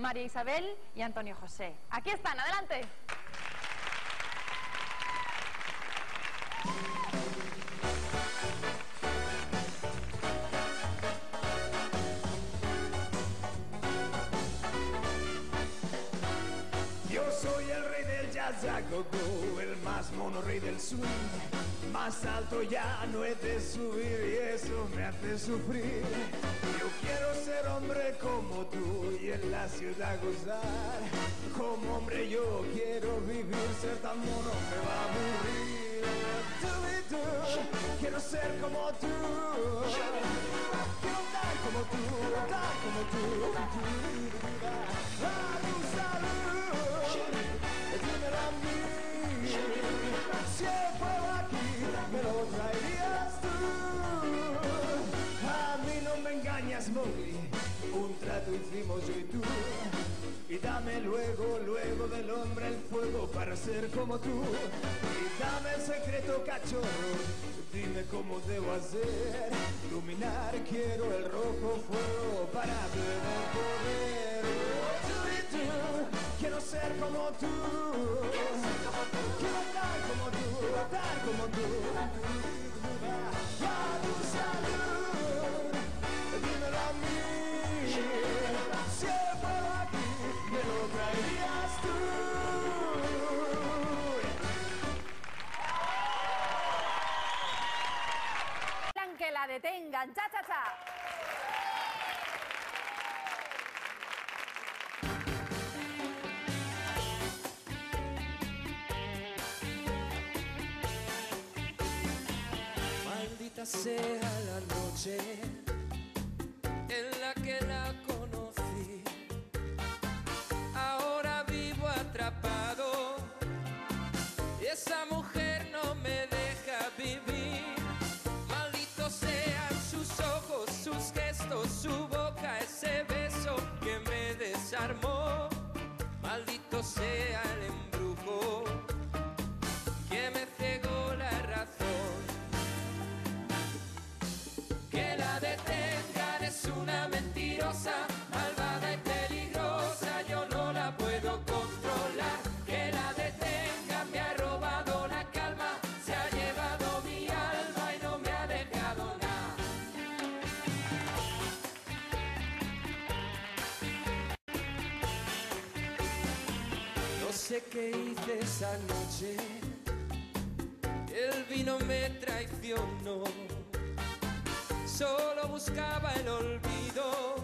María Isabel y Antonio José. Aquí están, adelante. Yo soy el más mono rey del swing. Más alto ya no he de subir y eso me hace sufrir. Yo quiero ser la ciudad gozar. Como hombre yo quiero vivir, ser tan mono me va a aburrir. Tú y tú, quiero ser como tú. Quiero dar como tú, dar como tú. Un trato hicimos yo y tú. Y dame luego, luego del hombre el fuego para ser como tú. Y dame el secreto, cachorro. Dime cómo debo hacer. Dominar quiero el rojo fuego para tener poder. Tú y tú, quiero ser como tú. Quiero dar como tú, dar como tú. La detengan. Cha, cha, cha. Maldita sea la noche en la que la conocí. Ahora vivo atrapado esa mujer me sé qué hice esa noche, el vino me traicionó. Solo buscaba el olvido